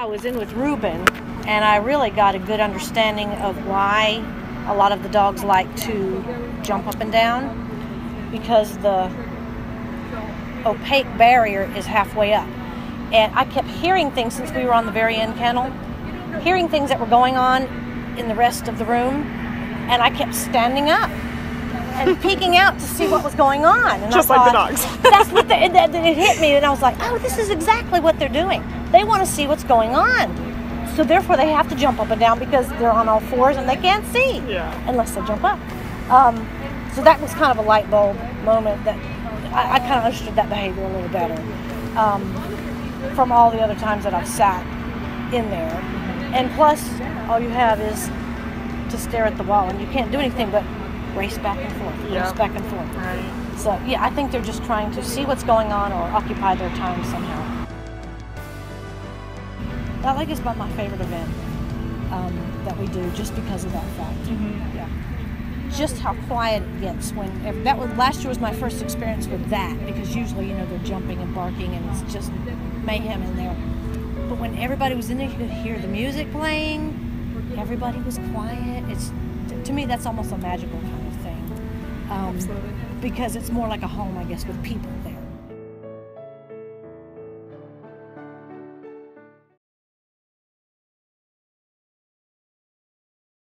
I was in with Ruben, and I really got a good understanding of why a lot of the dogs like to jump up and down because the opaque barrier is halfway up. And I kept hearing things since we were on the very end kennel, hearing things that were going on in the rest of the room, and I kept standing up and peeking out to see what was going on. And Just I like the dogs. that's what the, it, it it hit me, and I was like, oh, this is exactly what they're doing. They want to see what's going on. So therefore, they have to jump up and down because they're on all fours and they can't see Yeah. unless they jump up. Um, so that was kind of a light bulb moment that I, I kind of understood that behavior a little better um, from all the other times that I've sat in there. And plus, all you have is to stare at the wall, and you can't do anything but race back and forth, race Yeah. back and forth. Right. So yeah, I think they're just trying to see what's going on or occupy their time somehow. That lock-in is about my favorite event um, that we do, just because of that fact. Yeah. Just how quiet it gets when that was last year was my first experience with that because usually you know they're jumping and barking and it's just mayhem in there. But when everybody was in there, you could hear the music playing. Everybody was quiet. It's to me that's almost a magical kind of thing. Um, Absolutely. because it's more like a home, I guess, with people there.